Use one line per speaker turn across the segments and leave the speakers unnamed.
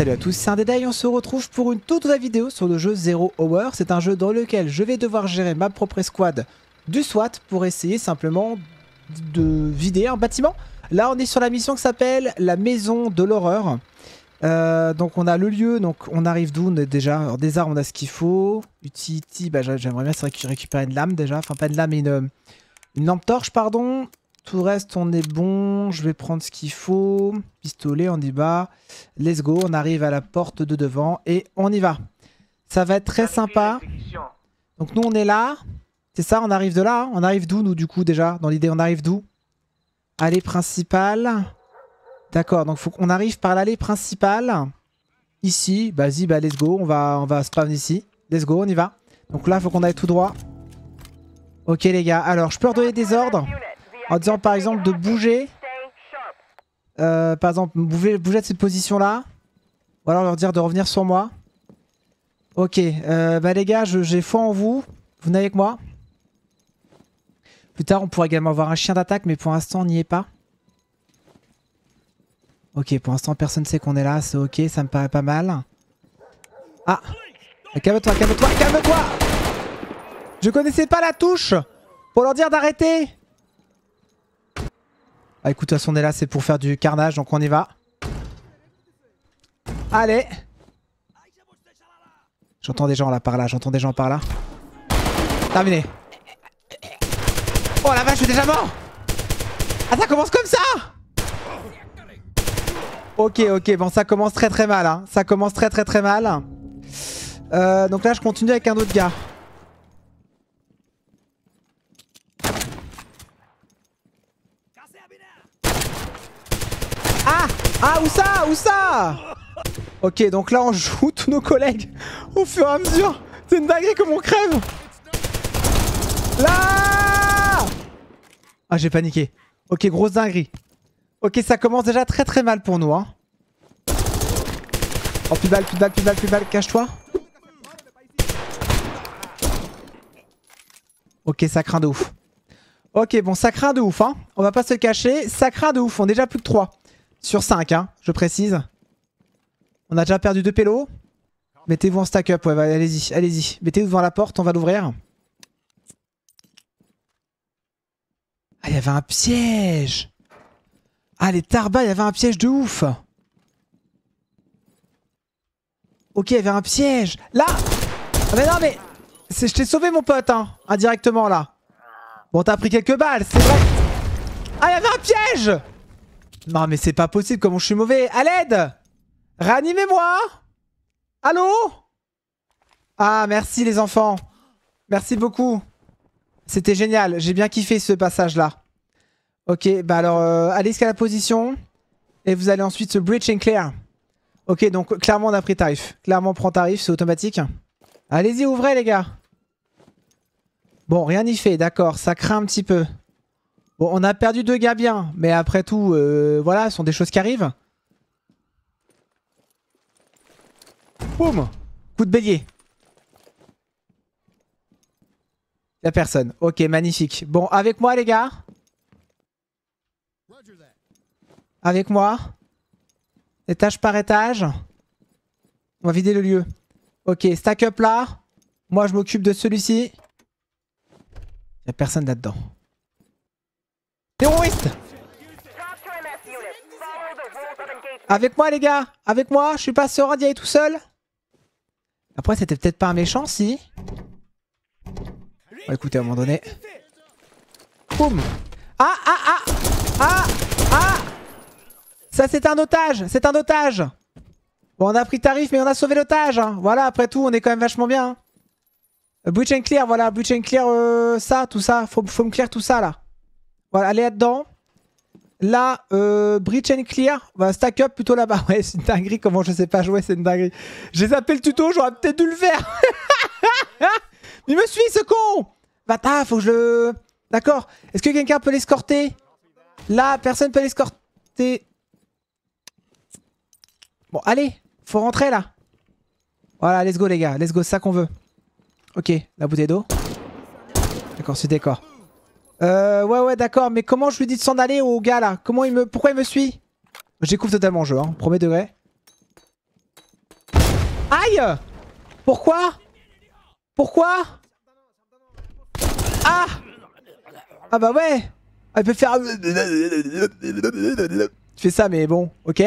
salut à tous, c'est un détail, on se retrouve pour une toute nouvelle vidéo sur le jeu Zero Hour. C'est un jeu dans lequel je vais devoir gérer ma propre escouade du SWAT pour essayer simplement de vider un bâtiment. Là on est sur la mission qui s'appelle la maison de l'horreur. Euh, donc on a le lieu, donc on arrive d'où? Déjà Des armes on a ce qu'il faut. Utility, bah, j'aimerais bien récupérer une lame déjà, enfin pas une lame mais une, une lampe torche pardon. Tout le reste, on est bon. Je vais prendre ce qu'il faut. Pistolet, on y va. Let's go. On arrive à la porte de devant et on y va. Ça va être très sympa. Donc nous, on est là. C'est ça, on arrive de là. On arrive d'où, nous, du coup, déjà Dans l'idée, on arrive d'où? Allée principale. D'accord, donc faut qu'on arrive par l'allée principale. Ici. Vas-y, bah let's go. On va, on va spawn ici. Let's go, on y va. Donc là, il faut qu'on aille tout droit. Ok, les gars. Alors, je peux redonner des ordres? En disant par exemple de bouger. Euh, par exemple, bouger, de cette position-là. Ou alors leur dire de revenir sur moi. Ok, euh, bah les gars, j'ai foi en vous. Vous venez avec moi. Plus tard, on pourra également avoir un chien d'attaque, mais pour l'instant, on n'y est pas. Ok, pour l'instant, personne ne sait qu'on est là. C'est ok, ça me paraît pas mal. Ah Calme-toi, calme-toi, calme-toi Je connaissais pas la touche Pour leur dire d'arrêter ah, écoute, de toute façon, on est là, c'est pour faire du carnage, donc on y va. Allez J'entends des gens là par là, j'entends des gens par là. Terminé. Oh la vache, je suis déjà mort Ah, ça commence comme ça Ok, ok, bon, ça commence très très mal. Hein. Ça commence très très très mal. Euh, donc là, je continue avec un autre gars. Ah où ça Où ça? Ok, donc là, on joue tous nos collègues au fur et à mesure. C'est une dinguerie comme on crève. Là Ah, j'ai paniqué. Ok, grosse dinguerie. Ok, ça commence déjà très très mal pour nous. Hein. Oh, plus de balles, plus de balles, plus de balles, plus. Cache-toi. Ok, ça craint de ouf. Ok, bon, ça craint de ouf. Hein. On va pas se cacher. Ça craint de ouf. On est déjà plus que 3. Sur 5, hein, je précise. On a déjà perdu deux pélos. Mettez-vous en stack up, ouais, allez-y, allez-y. Mettez-vous devant la porte, on va l'ouvrir. Ah, il y avait un piège Ah, les tarbas, il y avait un piège de ouf Ok, il y avait un piège Là Ah mais non, mais... Je t'ai sauvé, mon pote, hein, indirectement, là. Bon, t'as pris quelques balles, c'est vrai. Ah, il y avait un piège non mais c'est pas possible, comment je suis mauvais À l'aide Réanimez-moi Allô Ah merci les enfants Merci beaucoup C'était génial, j'ai bien kiffé ce passage là. Ok, bah alors euh, allez jusqu'à la position. Et vous allez ensuite se bridge and clear. Ok, donc clairement on a pris tarif. Clairement on prend tarif, c'est automatique. Allez-y, ouvrez les gars. Bon, rien n'y fait, d'accord, ça craint un petit peu. Bon, on a perdu deux gars bien, mais après tout, euh, voilà, ce sont des choses qui arrivent. Boum Coup de bélier. Y'a personne. Ok, magnifique. Bon, avec moi les gars. Avec moi. Étage par étage. On va vider le lieu. Ok, stack up là. Moi, je m'occupe de celui-ci. Y'a personne là-dedans. Terroriste. Avec moi les gars. Avec moi. Je suis pas sûr d'y aller tout seul. Après c'était peut-être pas un méchant si. Bon écoutez à un moment donné. Boum Ah ah ah. Ah Ah. Ça c'est un otage. C'est un otage. Bon on a pris tarif mais on a sauvé l'otage hein. Voilà après tout on est quand même vachement bien hein. Breach and clear voilà. Breach and clear euh, ça tout ça. Faut, faut me clear tout ça là voilà, allez là-dedans. Là, euh, Breach and Clear. Va stack up plutôt là-bas. Ouais, c'est une dinguerie. Comment je sais pas jouer, c'est une dinguerie. J'ai zappé le tuto, j'aurais peut-être dû le faire. Mais me suis, ce con Va-t'en, faut que je. D'accord. Est-ce que quelqu'un peut l'escorter? Là, personne peut l'escorter. Bon, allez. Faut rentrer, là. Voilà, let's go, les gars. Let's go, c'est ça qu'on veut. Ok, la bouteille d'eau. D'accord, c'est décor. Euh, ouais, ouais, d'accord. Mais comment je lui dis de s'en aller au gars là? Comment il me... Pourquoi il me suit? Je découvre totalement le jeu, hein. Premier degré. Aïe Pourquoi? Pourquoi? Ah Ah bah ouais Elle peut faire... Tu fais ça mais bon, ok?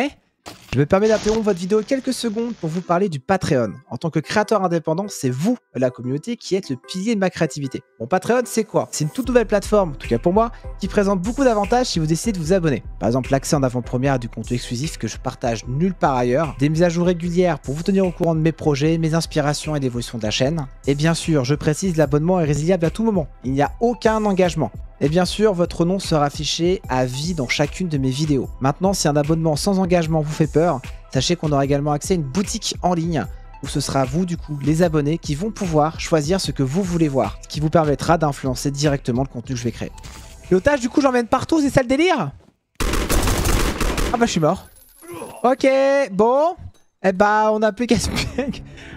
Je me permets d'interrompre votre vidéo quelques secondes pour vous parler du Patreon. En tant que créateur indépendant, c'est vous, la communauté, qui êtes le pilier de ma créativité. Mon Patreon, c'est quoi? C'est une toute nouvelle plateforme, en tout cas pour moi, qui présente beaucoup d'avantages si vous décidez de vous abonner. Par exemple, l'accès en avant-première à du contenu exclusif que je partage nulle part ailleurs, des mises à jour régulières pour vous tenir au courant de mes projets, mes inspirations et l'évolution de la chaîne. Et bien sûr, je précise, l'abonnement est résiliable à tout moment. Il n'y a aucun engagement. Et bien sûr, votre nom sera affiché à vie dans chacune de mes vidéos. Maintenant, si un abonnement sans engagement vous fait peur, sachez qu'on aura également accès à une boutique en ligne où ce sera vous, du coup, les abonnés, qui vont pouvoir choisir ce que vous voulez voir, ce qui vous permettra d'influencer directement le contenu que je vais créer. L'otage, du coup, j'emmène partout, c'est ça le délire? Ah bah, je suis mort. Ok, bon. Eh bah, on a plus qu'à.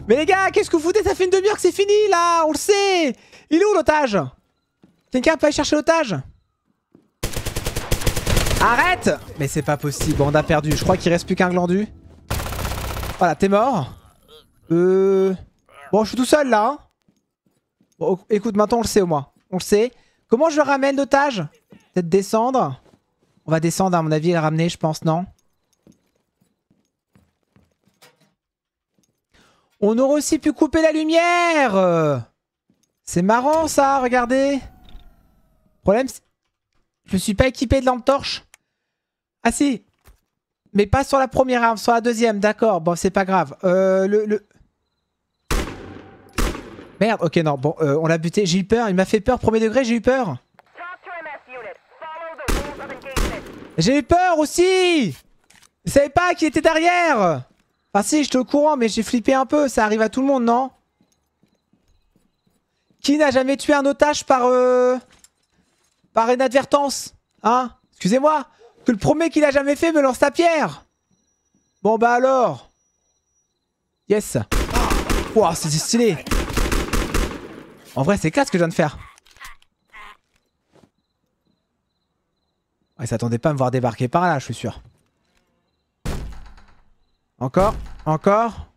Mais les gars, qu'est-ce que vous foutez? Ça fait une demi-heure que c'est fini, là On le sait Il est où, l'otage? Quelqu'un peut aller chercher l'otage? Arrête Mais c'est pas possible, on a perdu. Je crois qu'il reste plus qu'un glandu. Voilà, t'es mort. Euh... Bon, je suis tout seul là. Hein. Bon, écoute, maintenant on le sait au moins. On le sait. Comment je le ramène l'otage? Peut-être descendre On va descendre à mon avis et le ramener, je pense, non? On aurait aussi pu couper la lumière C'est marrant ça, regardez Problème, je suis pas équipé de lampe torche. Ah si Mais pas sur la première arme, sur la deuxième, d'accord. Bon, c'est pas grave. Euh, le, Merde, ok, non, bon, euh, on l'a buté. J'ai eu peur, il m'a fait peur, premier degré, j'ai eu peur. J'ai eu peur aussi Je savais pas qu'il était derrière Enfin si, j'étais au courant, mais j'ai flippé un peu. Ça arrive à tout le monde, non? Qui n'a jamais tué un otage par... Euh... Par inadvertance. Hein Excusez-moi. Que le premier qu'il a jamais fait me lance sa pierre. Bon bah alors. Yes. Wow, c'est stylé. En vrai, c'est classe que je viens de faire. Ouais, s'attendait pas à me voir débarquer par là, je suis sûr. Encore. Encore.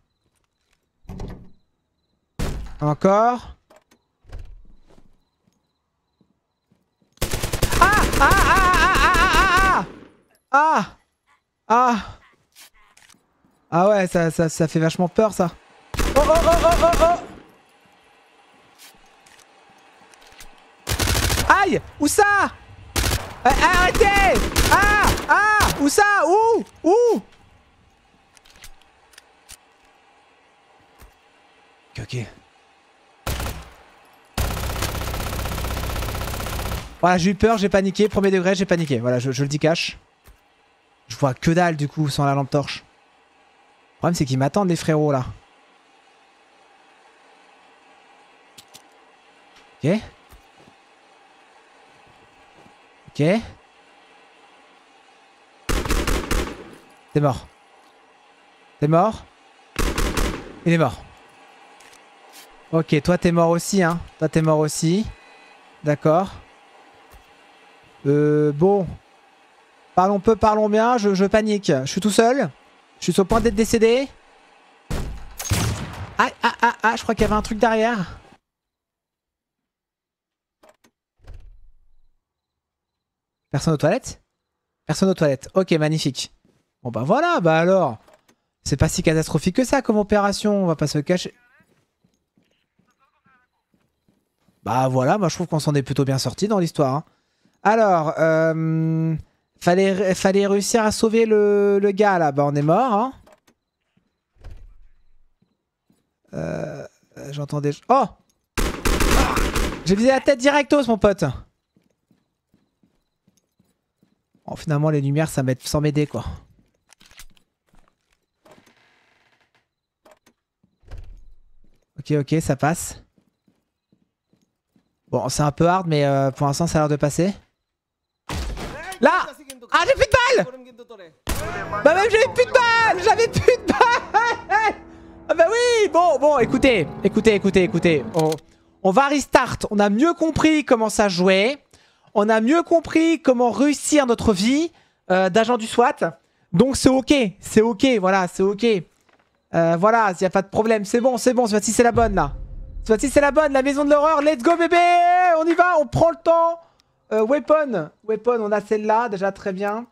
Encore. Ah ah ah ah ah ah! Ah! Ah ouais, ça, ça, ça fait vachement peur ça. Oh oh oh oh oh oh! Aïe! Où ça? Arrêtez! Ah! Ah! Où ça? Où? Où? Ok, ok. Voilà, j'ai eu peur, j'ai paniqué. Premier degré, j'ai paniqué. Voilà, je, le dis cash. Je vois que dalle du coup sans la lampe torche. Le problème c'est qu'ils m'attendent les frérots là. Ok. Ok. T'es mort. T'es mort Il est mort. Ok, toi t'es mort aussi, hein. Toi t'es mort aussi. D'accord. Euh, bon. Parlons peu, parlons bien. Je, panique. Je suis tout seul. Je suis sur le point d'être décédé. Ah, ah, ah, ah, je crois qu'il y avait un truc derrière. Personne aux toilettes? Personne aux toilettes. Ok, magnifique. Bon bah voilà, bah alors. C'est pas si catastrophique que ça comme opération, on va pas se cacher. Bah voilà, moi je trouve qu'on s'en est plutôt bien sorti dans l'histoire. Hein. Alors, euh, fallait, réussir à sauver le, gars là. Bah, on est mort. Hein. Euh, J'entendais. Oh J'ai visé la tête directos, mon pote. Bon, finalement, les lumières, ça m'aide sans m'aider, quoi. Ok, ok, ça passe. Bon, c'est un peu hard, mais euh, pour l'instant, ça a l'air de passer. Ah, j'ai plus de balles Bah même j'avais plus de balles J'avais plus de balles Ah bah oui Bon, bon, écoutez, écoutez, écoutez, écoutez. On, va restart. On a mieux compris comment ça jouait. On a mieux compris comment réussir notre vie euh, d'agent du SWAT. Donc c'est ok, c'est ok, voilà, c'est ok. Euh, voilà, il a pas de problème. C'est bon, c'est bon. Cette fois-ci, c'est la bonne, là. C'est la bonne. La maison de l'horreur. Let's go, bébé On y va, on prend le temps. Euh, weapon. Weapon, on a celle-là. Déjà, très bien.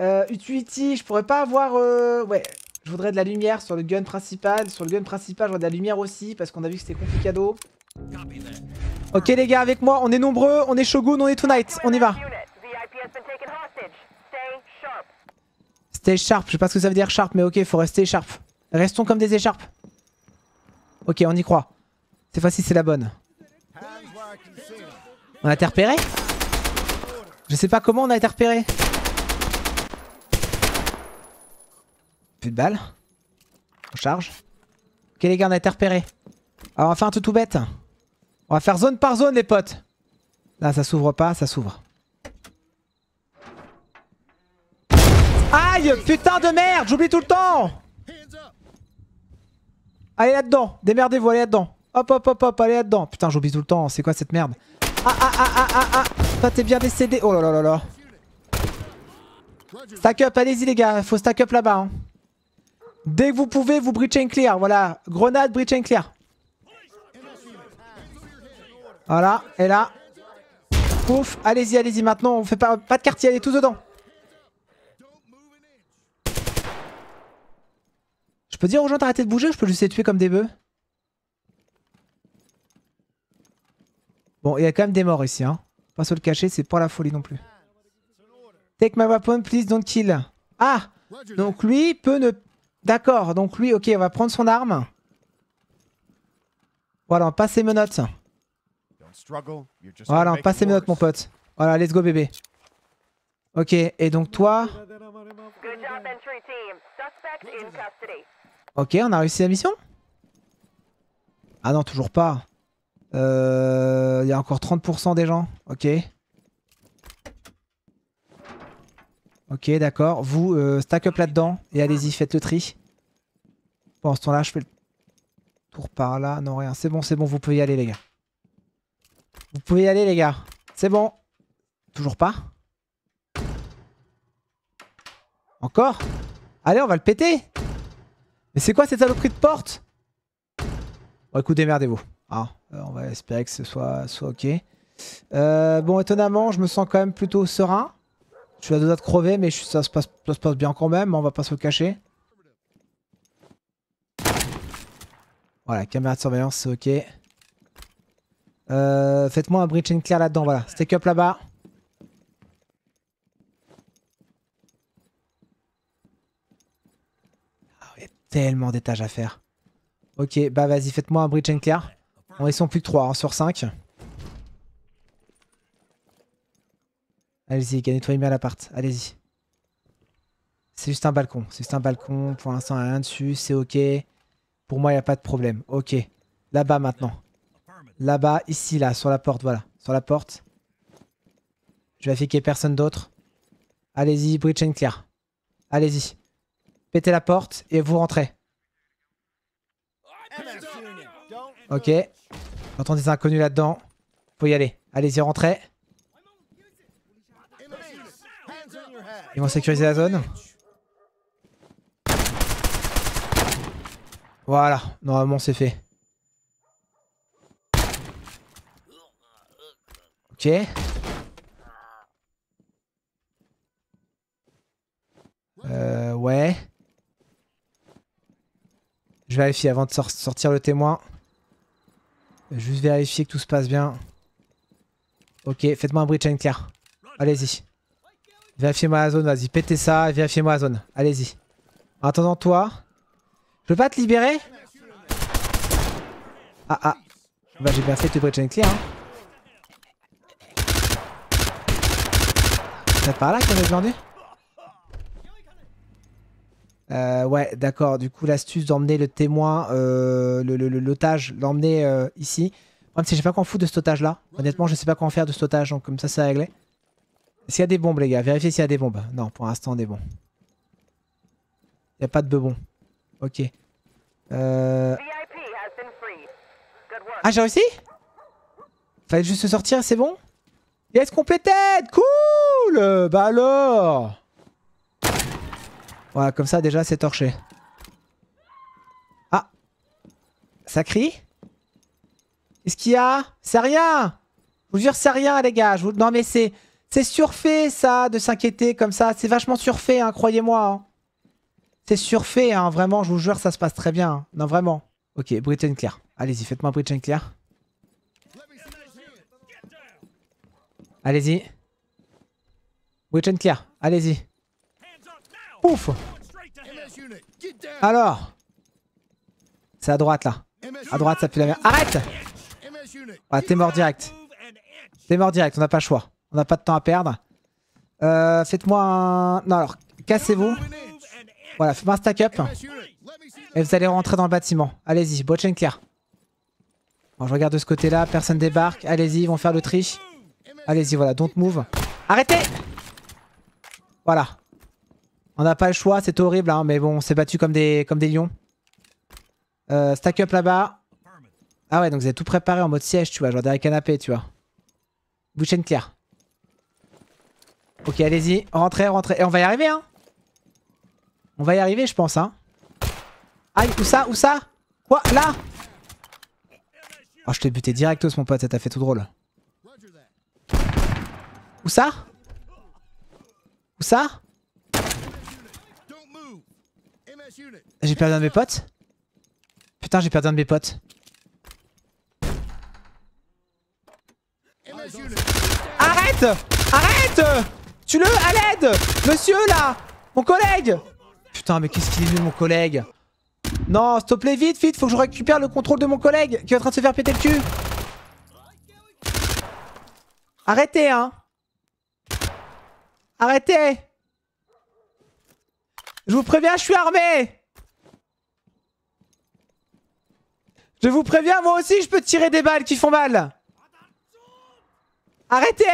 Euh, utility, je pourrais pas avoir... Euh, ouais, je voudrais de la lumière sur le gun principal. Sur le gun principal, je voudrais de la lumière aussi. Parce qu'on a vu que c'était complicado. Ok, les gars, avec moi. On est nombreux. On est Shogun, on est Tonight. On y va. Stay sharp. Je sais pas ce que ça veut dire sharp, mais ok, faut rester sharp. Restons comme des écharpes. Ok, on y croit. Cette fois-ci, c'est la bonne. On a été repéré Je sais pas comment on a été repéré. Plus de balles. On charge. Ok les gars, on a été repéré. Alors on va faire un truc tout bête. On va faire zone par zone les potes. Là, ça s'ouvre pas, ça s'ouvre. Aïe Putain de merde J'oublie tout le temps Allez là-dedans Démerdez-vous, allez là-dedans Hop, hop, hop, hop, allez là-dedans Putain, j'oublie tout le temps, c'est quoi cette merde? Ah, ah, ah, ah, ah, ah t'es bien décédé Oh là là là là Stack up, allez-y les gars, faut stack up là-bas. Hein. Dès que vous pouvez, vous breach and clear, voilà. Grenade, breach and clear. Voilà, et là. Pouf, allez-y, allez-y, maintenant, on fait pas, pas de quartier, allez tous dedans. Je peux dire aux gens d'arrêter de bouger ou je peux juste les tuer comme des bœufs? Bon, il y a quand même des morts ici, hein. Pas se le cacher, c'est pas la folie non plus. Take my weapon, please don't kill. Ah Donc lui peut ne... D'accord, donc lui, ok, on va prendre son arme. Voilà, on passe ses menottes. Voilà, on passe ses menottes, mon pote. Voilà, let's go, bébé. Ok, et donc toi... Ok, on a réussi la mission? Ah non, toujours pas. Euh, il y a encore 30% des gens. Ok. Ok, d'accord. Vous, euh, stack up là-dedans. Et allez-y, faites le tri. En ce temps-là, je fais le tour par là. Non, rien. C'est bon, c'est bon. Vous pouvez y aller, les gars. Vous pouvez y aller, les gars. C'est bon. Toujours pas Encore Allez, on va le péter mais c'est quoi cette saloperie de porte? Bon écoute, démerdez-vous. Ah, euh, on va espérer que ce soit, soit ok. Euh, bon, étonnamment, je me sens quand même plutôt serein. Je suis à deux doigts de crever, mais ça, se passe, se passe bien quand même, on va pas se le cacher. Voilà, caméra de surveillance, c'est ok. Euh, Faites-moi un breach and clear là-dedans, voilà. Stake up là-bas. tellement d'étages à faire. Ok, bah vas-y, faites-moi un bridge and clear. On ils sont plus que 3 hein, sur 5. Allez-y, nettoyez bien l'appart. Allez-y. C'est juste un balcon. C'est juste un balcon. Pour l'instant, rien dessus. C'est ok. Pour moi, il n'y a pas de problème. Ok. Là-bas maintenant. Là-bas, ici, là, sur la porte. Voilà. Sur la porte. Je vais affiquer personne d'autre. Allez-y, bridge and clear. Allez-y pétez la porte et vous rentrez. Ok. J'entends des inconnus là-dedans. Faut y aller. Allez-y, rentrez. Ils vont sécuriser la zone. Voilà, normalement c'est fait. Ok. Euh, ouais. Je vérifie avant de sortir le témoin. Juste vérifier que tout se passe bien. Ok, faites-moi un bridge and clear. Allez-y. Vérifiez-moi la zone, vas-y, pétez ça vérifiez-moi la zone. Allez-y. En attendant, toi. Je peux pas te libérer? Ah, ah. Bah, j'ai bien fait le bridge and clear. Hein. C'est par là qu'on est vendu? Euh, ouais, d'accord. Du coup, l'astuce d'emmener le témoin, euh, l'otage, l'emmener euh, ici. Même si je sais pas quoi en foutre de cet otage-là. Honnêtement, je sais pas quoi en faire de cet otage, donc comme ça, c'est réglé. Qu'il y a des bombes, les gars? Vérifiez s'il y a des bombes. Non, pour l'instant, des bombes. Il n'y a pas de bebons. Ok. Euh... Ah, j'ai réussi? Fallait juste se sortir, c'est bon? Yes, completed Cool Bah alors? Voilà, comme ça déjà c'est torché. Ça crie? Qu'est-ce qu'il y a? C'est rien Je vous jure, c'est rien, les gars. Je. Non, mais c'est... C'est surfait, ça, de s'inquiéter comme ça. C'est vachement surfait, hein, croyez-moi. Hein. C'est surfait, hein, vraiment, je vous jure, ça se passe très bien. Hein. Non, vraiment. Ok, Britain Clear. Allez-y, faites-moi Britain Clear. Allez-y. Britain Clear, allez-y. Ouf Alors C'est à droite, là. À droite, ça pue la merde. Arrête Ah, t'es mort direct. T'es mort direct, on n'a pas le choix. On n'a pas de temps à perdre. Euh, Faites-moi un... Non, alors, cassez-vous. Voilà, faites-moi un stack-up. Et vous allez rentrer dans le bâtiment. Allez-y, chain clear. Bon, je regarde de ce côté-là, personne débarque. Allez-y, ils vont faire le tri. Allez-y, voilà, don't move. Arrêtez Voilà. On n'a pas le choix, c'est horrible, hein, mais bon, on s'est battu comme des, comme des lions. Euh, stack up là-bas. Ah ouais, donc vous avez tout préparé en mode siège, tu vois, genre derrière canapé, tu vois. chain clear. Ok, allez-y. Rentrez, rentrez. Et on va y arriver, hein On va y arriver, je pense, hein Aïe, où ça Où ça? Quoi Là? Oh, je t'ai buté directos, mon pote. Ça t'a fait tout drôle. Où ça? Où ça? J'ai perdu un de mes potes Putain, j'ai perdu un de mes potes. Arrête Arrête Tue-le à l'aide Monsieur là Mon collègue. Putain mais qu'est-ce qu'il est nul mon collègue. Non s'il te plaît vite vite Faut que je récupère le contrôle de mon collègue Qui est en train de se faire péter le cul. Arrêtez hein. Arrêtez Je vous préviens je suis armé Je vous préviens moi aussi je peux tirer des balles qui font mal Arrêtez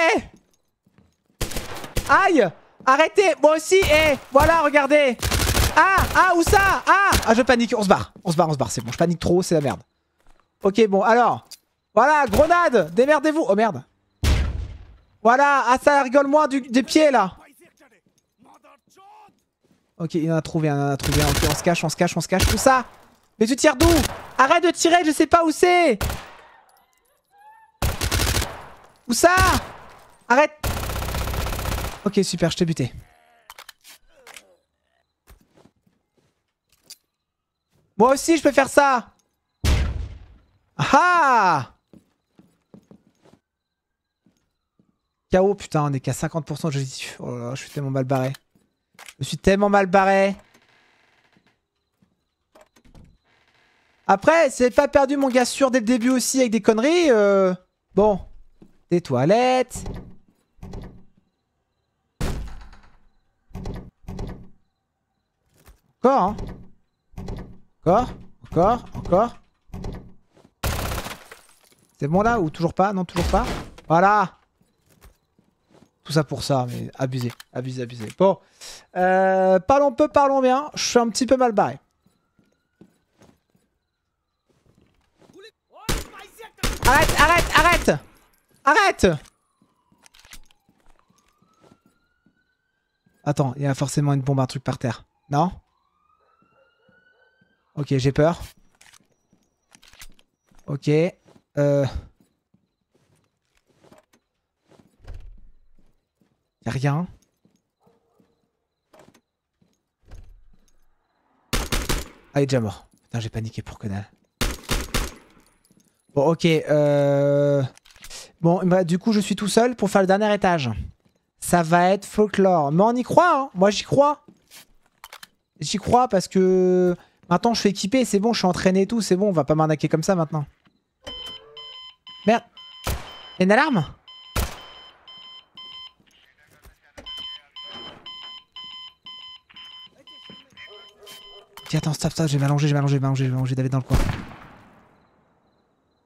Aïe Arrêtez Moi aussi Eh Voilà, regardez Ah Ah, où ça? Ah Ah, je panique. On se barre. On se barre, on se barre. C'est bon, je panique trop, c'est la merde. Ok, bon, alors. Voilà, grenade Démerdez-vous Oh, merde. Voilà Ah, ça rigole moins du, des pieds, là Ok, il en a trouvé, il en a trouvé. Ok, on se cache, on se cache, on se cache. Où ça? Mais tu tires d'où? Arrête de tirer, je sais pas où c'est Où ça? Arrête Ok, super, je t'ai buté. Moi aussi, je peux faire ça Ah KO, putain, on est qu'à 50%. Je... Oh là là, je suis tellement mal barré. Je suis tellement mal barré. Après, c'est pas perdu mon gars sûr dès le début aussi avec des conneries. Euh... Bon. Des toilettes. Encore, hein Encore Encore Encore C'est bon là ou toujours pas? Non, toujours pas Voilà Tout ça pour ça, mais abusé, abusé, abusé. Bon, euh, parlons peu, parlons bien. Je suis un petit peu mal barré. Arrête, arrête, arrête Arrête Attends, il y a forcément une bombe, un truc par terre. Non? Ok, j'ai peur. Ok. Euh... Rien. Ah, il est déjà mort. Putain, j'ai paniqué pour que Bon, ok. Euh... Bon, bah, du coup, je suis tout seul pour faire le dernier étage. Ça va être folklore. Mais on y croit, hein Moi, j'y crois. J'y crois parce que... Maintenant, je suis équipé, c'est bon, je suis entraîné et tout, c'est bon, on va pas m'arnaquer comme ça maintenant. Merde. Y'a une alarme? Tiens, attends, stop, stop, je vais m'allonger, je vais m'allonger, je vais m'allonger, je vais m'allonger David dans le coin.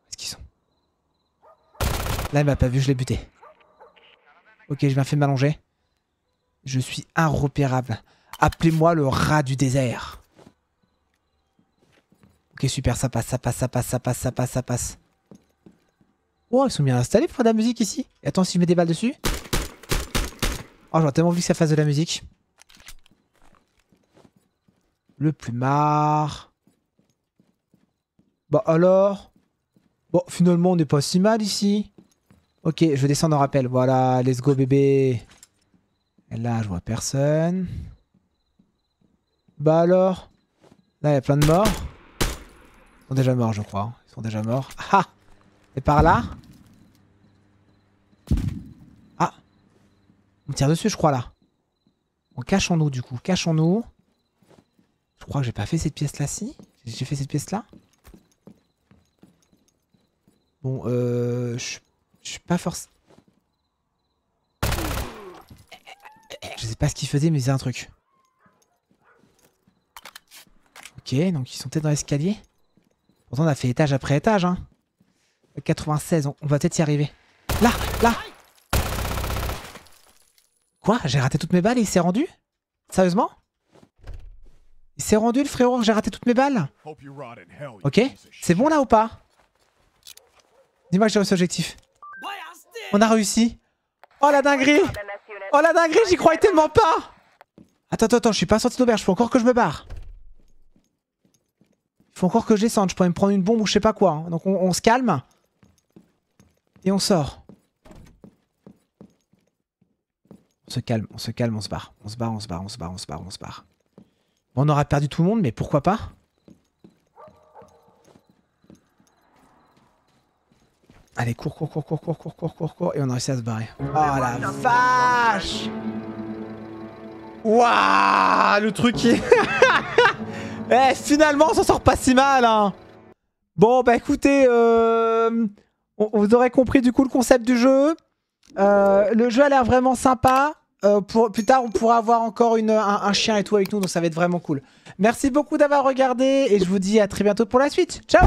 Est-ce qu'ils sont? Là, il m'a pas vu, je l'ai buté. Ok, je viens fait m'allonger. Je suis irrepérable. Appelez-moi le rat du désert. Ok, super, ça passe, ça passe, ça passe, ça passe, ça passe, ça passe. Oh, ils sont bien installés pour faire de la musique ici. Et attends, si je mets des balles dessus. Oh, j'aurais tellement vu que ça fasse de la musique. Le plumard. Bah alors? Bon, finalement, on n'est pas si mal ici. Ok, je vais descendre en rappel. Voilà, let's go bébé. Et là, je vois personne. Bah alors? Là, il y a plein de morts. Ils sont déjà morts, je crois. Ils sont déjà morts. Ah Et par là? Ah On tire dessus, je crois, là. On cachons-nous, du coup. Cachons-nous. Je crois que j'ai pas fait cette pièce-là, si? J'ai fait cette pièce-là? Bon, euh... Je suis pas forcément... Je sais pas ce qu'il faisait, mais c'est un truc. Ok, donc ils sont peut-être dans l'escalier. Pourtant, on a fait étage après étage, hein. 96, on, va peut-être y arriver. Là, là Quoi? J'ai raté toutes mes balles et il s'est rendu? Sérieusement? Il s'est rendu le frérot, j'ai raté toutes mes balles Ok, c'est bon là ou pas? Dis-moi que j'ai réussi l'objectif. On a réussi. Oh la dinguerie Oh la dinguerie, j'y croyais tellement pas Attends, attends, attends, je suis pas sorti d'auberge, faut encore que je me barre. Il faut encore que je descende, je pourrais me prendre une bombe ou je sais pas quoi. Hein. Donc on, on se calme. Et on sort. On se calme, on se calme, on se barre. On se barre, on se barre, on se barre, on se barre, on se barre. On aura perdu tout le monde, mais pourquoi pas Allez, cours, cours, cours, cours, cours, cours, cours, cours, cours. Et on a réussi à se barrer. Oh la vache Waouh Le truc qui... eh, finalement, on s'en sort pas si mal, hein Bon, bah écoutez, euh... vous aurez compris du coup le concept du jeu. Euh, le jeu a l'air vraiment sympa. Euh, plus tard, on pourra avoir encore un, chien et tout avec nous, donc ça va être vraiment cool. Merci beaucoup d'avoir regardé et je vous dis à très bientôt pour la suite. Ciao